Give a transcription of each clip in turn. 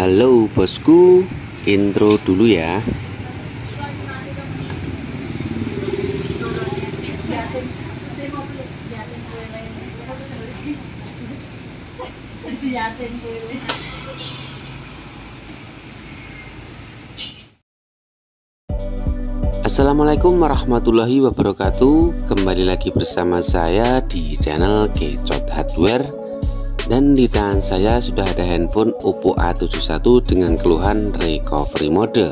Halo bosku, intro dulu ya. Assalamualaikum warahmatullahi wabarakatuh. Kembali lagi bersama saya di channel Kecot Hardware Dan di tangan saya sudah ada handphone Oppo A71 dengan keluhan recovery mode.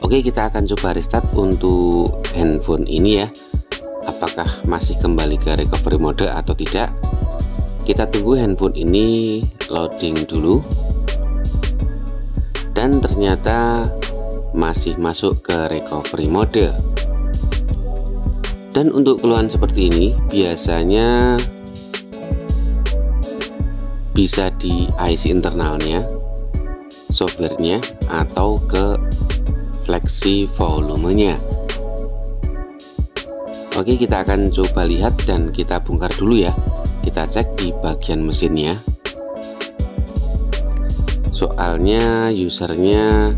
Oke kita akan coba restart untuk handphone ini ya. Apakah masih kembali ke recovery mode atau tidak? Kita tunggu handphone ini loading dulu. Dan ternyata masih masuk ke recovery mode. Dan untuk keluhan seperti ini biasanya bisa di IC internalnya softwarenya atau ke fleksi volumenya. Oke kita akan coba lihat dan kita bongkar dulu ya. Kita cek di bagian mesinnya. Soalnya usernya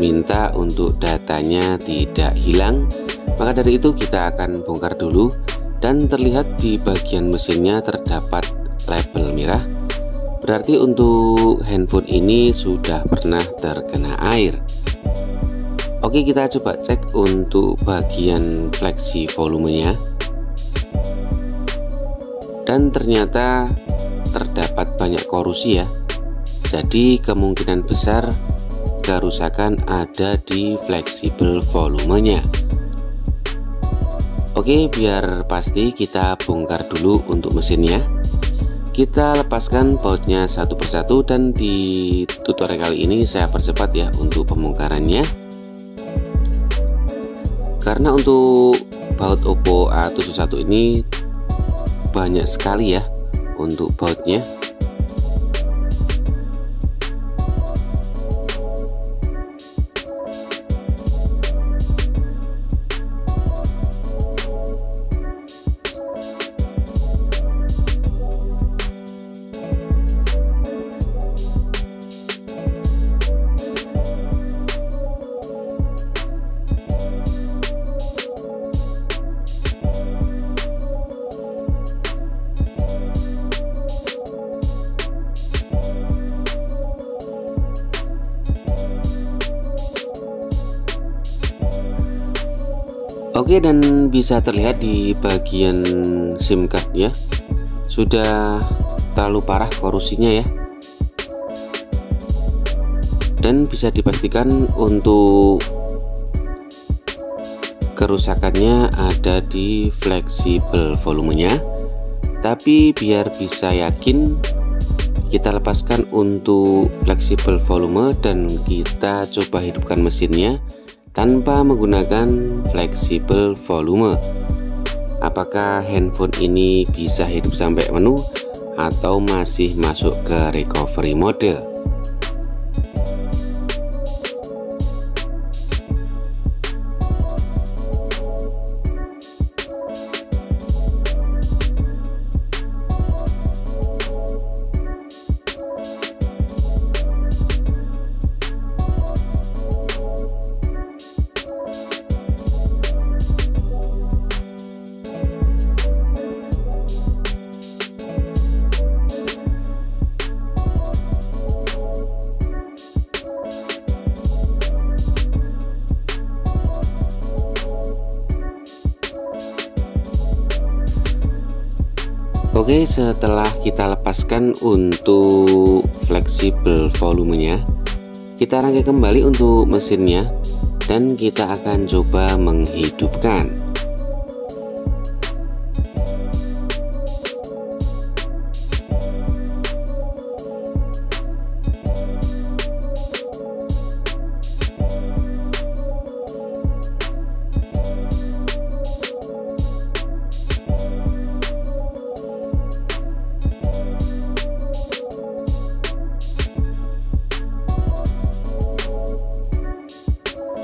minta untuk datanya tidak hilang. Maka dari itu kita akan bongkar dulu. Dan terlihat di bagian mesinnya terdapat label merah berarti untuk handphone ini sudah pernah terkena air. Oke kita coba cek untuk bagian fleksi volumenya. Dan ternyata terdapat banyak korusi ya. Jadi kemungkinan besar kerusakan ada di fleksibel volumenya. Oke biar pasti kita bongkar dulu untuk mesinnya kita lepaskan bautnya satu persatu dan di tutorial kali ini saya percepat ya untuk pembongkarannya karena untuk baut Oppo A71 ini banyak sekali ya untuk bautnya Oke dan bisa terlihat di bagian SIM card ya. Sudah terlalu parah korusinya ya. Dan bisa dipastikan untuk kerusakannya ada di fleksibel volumenya. Tapi biar bisa yakin kita lepaskan untuk fleksibel volume dan kita coba hidupkan mesinnya tanpa menggunakan fleksibel volume. Apakah handphone ini bisa hidup sampai penuh atau masih masuk ke recovery mode Oke setelah kita lepaskan untuk fleksibel volumenya kita rangkai kembali untuk mesinnya dan kita akan coba menghidupkan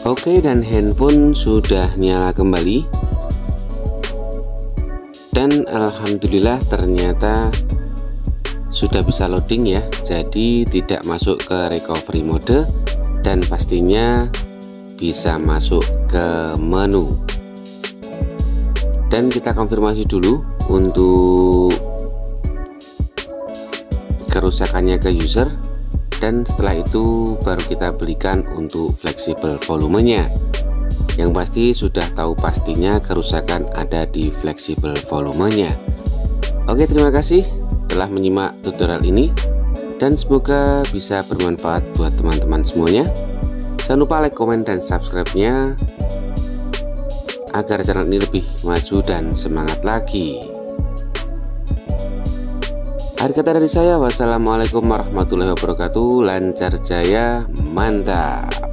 Oke dan handphone sudah nyala kembali. Dan Alhamdulillah ternyata sudah bisa loading ya. Jadi tidak masuk ke recovery mode dan pastinya bisa masuk ke menu. Dan kita konfirmasi dulu untuk kerusakannya ke user dan setelah itu baru kita belikan untuk fleksibel volumenya. Yang pasti sudah tahu pastinya kerusakan ada di fleksibel volumenya. Oke terima kasih telah menyimak tutorial ini. Dan semoga bisa bermanfaat buat teman-teman semuanya. Jangan lupa like, komen, dan subscribe-nya agar channel ini lebih maju dan semangat lagi Akhir kata dari saya, wassalamualaikum warahmatullahi wabarakatuh. Lancar jaya, mantap.